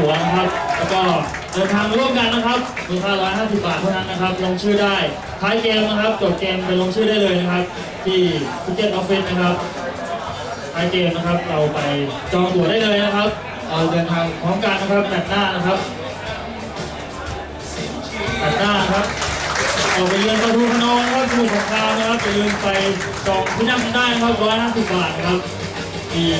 ตั๋วนะครับ แล้วก็เดินทางร่วมกันนะครับมูลค่า150 บาทเท่านั้นนะครับ ลงชื่อได้ ท้ายเกมนะครับจบเกมไปลงชื่อได้เลยนะครับ ที่ ticket office นะครับ ท้ายเกมนะครับ เราไปจองตั๋วได้เลยนะครับ เราเดินทางพร้อมกันนะครับแมตช์หน้านะครับแมตช์หน้าครับเราไปเยือนปลาทูคะนองนะครับสมุทรสงครามนะครับอย่าลืมไปจองที่นั่งได้นะครับ150 บาทนะครับที่